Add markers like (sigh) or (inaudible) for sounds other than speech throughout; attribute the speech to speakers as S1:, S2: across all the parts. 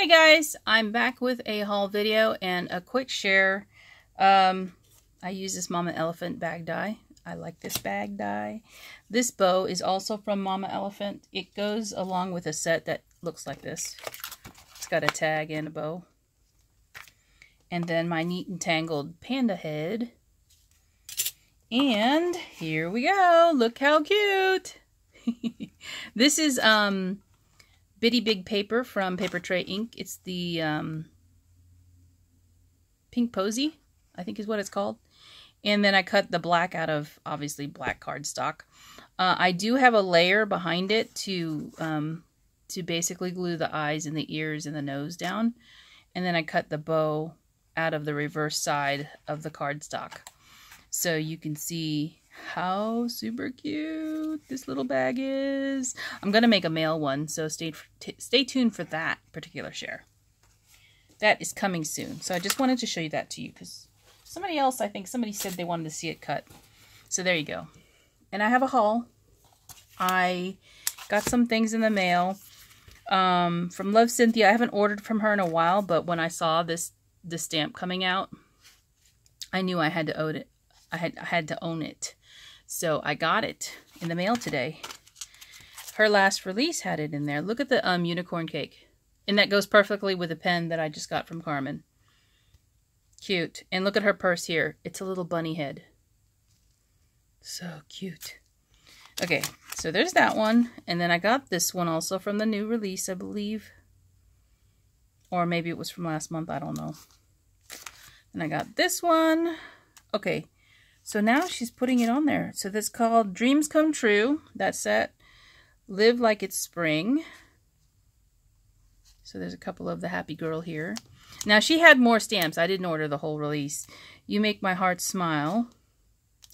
S1: Hey guys, I'm back with a haul video and a quick share. Um, I use this Mama Elephant bag die. I like this bag die. This bow is also from Mama Elephant. It goes along with a set that looks like this. It's got a tag and a bow. And then my neat and tangled panda head. And here we go. Look how cute. (laughs) this is um Bitty Big Paper from Papertrey Ink. It's the um, Pink Posy, I think is what it's called. And then I cut the black out of, obviously, black cardstock. Uh, I do have a layer behind it to um, to basically glue the eyes and the ears and the nose down. And then I cut the bow out of the reverse side of the cardstock. So you can see how super cute this little bag is. I'm going to make a male one, so stay, stay tuned for that particular share. That is coming soon. So I just wanted to show you that to you because somebody else, I think somebody said they wanted to see it cut. So there you go. And I have a haul. I got some things in the mail um, from Love Cynthia. I haven't ordered from her in a while, but when I saw this, this stamp coming out, I knew I had to own it. I had, I had to own it. So I got it in the mail today. Her last release had it in there. Look at the um, unicorn cake. And that goes perfectly with the pen that I just got from Carmen. Cute. And look at her purse here. It's a little bunny head. So cute. Okay, so there's that one. And then I got this one also from the new release, I believe. Or maybe it was from last month. I don't know. And I got this one. Okay, so now she's putting it on there. So that's called Dreams Come True. That set. Live Like It's Spring. So there's a couple of the happy girl here. Now she had more stamps. I didn't order the whole release. You Make My Heart Smile.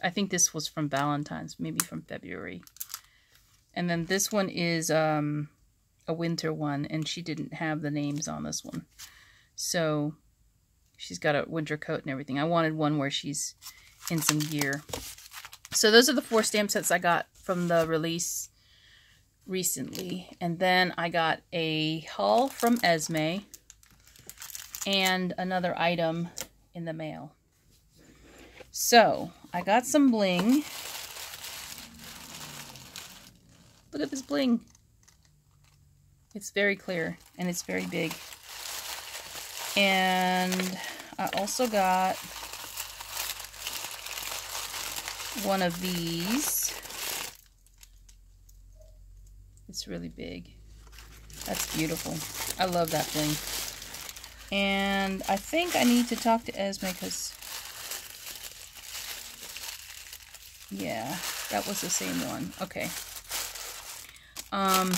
S1: I think this was from Valentine's, maybe from February. And then this one is um, a winter one, and she didn't have the names on this one. So she's got a winter coat and everything. I wanted one where she's in some gear. So those are the four stamp sets I got from the release recently. And then I got a haul from Esme and another item in the mail. So I got some bling. Look at this bling. It's very clear and it's very big. And I also got one of these. It's really big. That's beautiful. I love that thing. And I think I need to talk to Esme because, yeah, that was the same one. Okay. Um,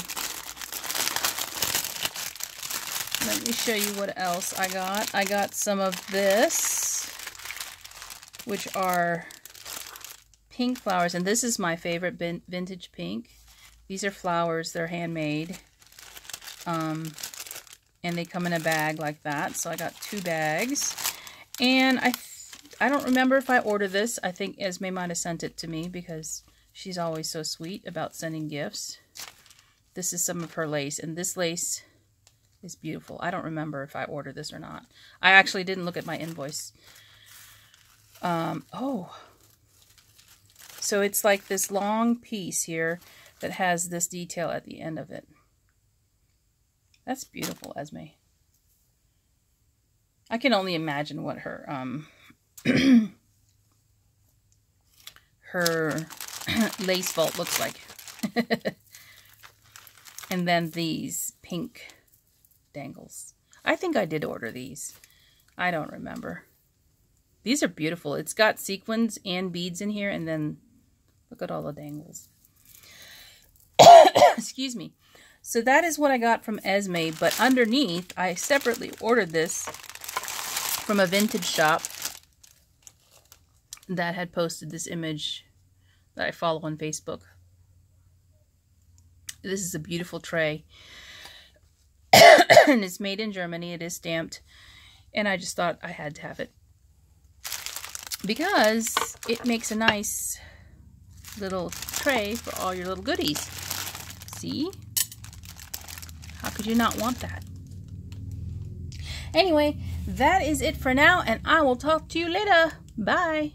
S1: let me show you what else I got. I got some of this, which are pink flowers, and this is my favorite vintage pink. These are flowers, they're handmade. Um, and they come in a bag like that. So I got two bags. And I I don't remember if I ordered this. I think Esme might have sent it to me because she's always so sweet about sending gifts. This is some of her lace, and this lace is beautiful. I don't remember if I ordered this or not. I actually didn't look at my invoice. Um, oh, so it's like this long piece here that has this detail at the end of it. That's beautiful, Esme. I can only imagine what her um (clears throat) her (clears throat) lace vault looks like. (laughs) and then these pink dangles. I think I did order these. I don't remember. These are beautiful. It's got sequins and beads in here and then Look at all the dangles. (coughs) Excuse me. So that is what I got from Esme, but underneath, I separately ordered this from a vintage shop that had posted this image that I follow on Facebook. This is a beautiful tray. (coughs) and it's made in Germany. It is stamped. And I just thought I had to have it. Because it makes a nice little tray for all your little goodies. See? How could you not want that? Anyway, that is it for now, and I will talk to you later. Bye.